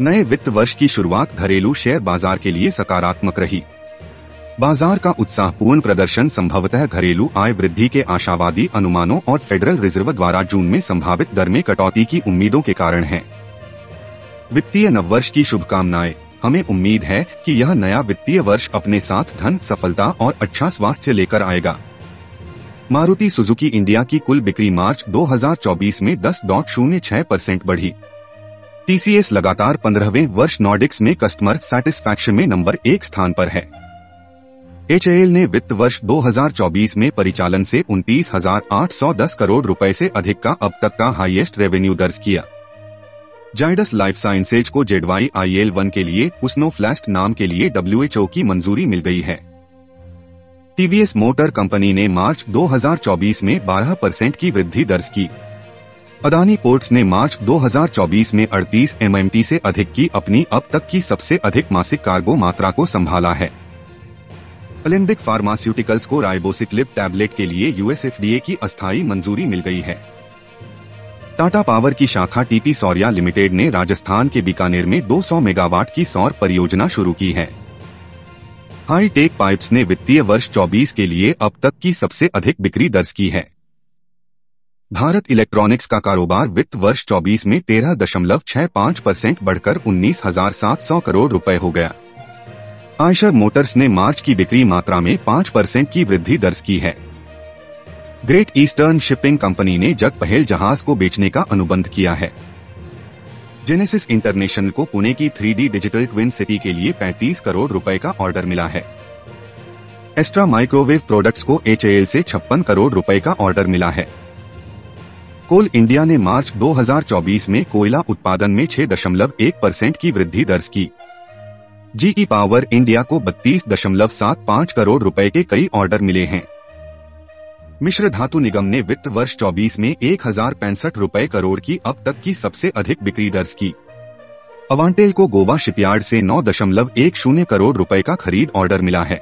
नए वित्त वर्ष की शुरुआत घरेलू शेयर बाज़ार के लिए सकारात्मक रही। बाज़ार का उत्साहपूर्ण प्रदर्शन संभवतः घरेलू आय वृद्धि के आशावादी अनुमानों और फेडरल रिज़र्व द्वारा जून में संभावित दर में कटौती की उम्मीदों के कारण है। वित्तीय नववर्ष की शुभकामनाएँ। हमें उम्मीद है कि यह नया वित्तीय वर्ष अपने साथ धन, सफलता और अच्छा स्वास्थ्य लेकर आएगा। मारुति सुजुकी इंडिया की कुल बिक्री मार्च 2024 में दस डॉट शून्य छह परसेंट बढ़ी। टीसीएस लगातार पंद्रहवें वर्ष नॉर्डिक्स में कस्टमर सेटिस्फैक्शन में नंबर एक स्थान पर है। एच ने वित्त वर्ष 2024 में परिचालन से उनतीस करोड़ रुपए से अधिक का अब तक का हाईएस्ट रेवेन्यू दर्ज किया। जाइडस लाइफ साइंसेज को जेडवाई आई एल वन के लिए उसनो फ्लैस्ट नाम के लिए डब्ल्यूएचओ की मंजूरी मिल गई है। टीवीएस मोटर कंपनी ने मार्च 2024 में 12 परसेंट की वृद्धि दर्ज की। अदानी पोर्ट्स ने मार्च 2024 में 38 एमएमटी से अधिक की अपनी अब तक की सबसे अधिक मासिक कार्गो मात्रा को संभाला है। ओलंबिक फार्मास्यूटिकल्स को राइबोसिक्लिप टैबलेट के लिए यूएसएफडीए की अस्थायी मंजूरी मिल गई है। टाटा पावर की शाखा टीपी सौर्या लिमिटेड ने राजस्थान के बीकानेर में 200 मेगावाट की सौर परियोजना शुरू की है। हाई टेक पाइप्स ने वित्तीय वर्ष 24 के लिए अब तक की सबसे अधिक बिक्री दर्ज की है। भारत इलेक्ट्रॉनिक्स का कारोबार वित्त वर्ष 24 में तेरह दशमलव छह पाँच परसेंट बढ़कर उन्नीस हज़ार सात सौ करोड़ रुपए हो गया। आयशर मोटर्स ने मार्च की बिक्री मात्रा में पाँच परसेंट की वृद्धि दर्ज की है। ग्रेट ईस्टर्न शिपिंग कंपनी ने जग पहल जहाज़ को बेचने का अनुबंध किया है। जेनेसिस इंटरनेशनल को पुणे की थ्री डिजिटल ट्विन सिटी के लिए 35 करोड़ रुपए का ऑर्डर मिला है। एस्ट्रा माइक्रोवेव प्रोडक्ट्स को एच से छप्पन करोड़ रुपए का ऑर्डर मिला है। कोल इंडिया ने मार्च 2024 में कोयला उत्पादन में 6.1 परसेंट की वृद्धि दर्ज की। जीई पावर इंडिया को बत्तीस दशमलव सात पाँच करोड़ रुपए के कई ऑर्डर मिले हैं। मिश्र धातु निगम ने वित्त वर्ष 24 में एक हज़ार पैंसठ रूपए करोड़ की अब तक की सबसे अधिक बिक्री दर्ज की। अवांटेल को गोवा शिपयार्ड से नौ दशमलव एक शून्य करोड़ रुपए का खरीद ऑर्डर मिला है।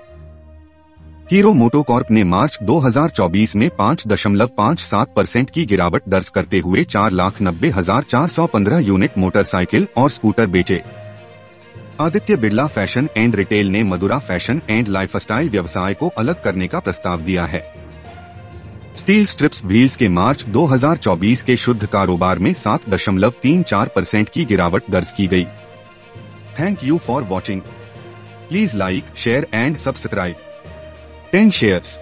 हीरो मोटोकॉर्प ने मार्च 2024 में पाँच दशमलव पाँच सात परसेंट की गिरावट दर्ज करते हुए चार लाख नब्बे हज़ार चार सौ पंद्रह यूनिट मोटरसाइकिल और स्कूटर बेचे। Aditya Birla fashion and retail ने मदुरा फ़ैशन एंड लाइफस्टाइल व्यवसाय को अलग करने का प्रस्ताव दिया है। स्टील स्ट्रिप्स व्हील्स के मार्च 2024 के शुद्ध कारोबार में सात दशमलव तीन चार परसेंट की गिरावट दर्ज की गई। Thank you for watching. Please like, share and subscribe. 10 shares.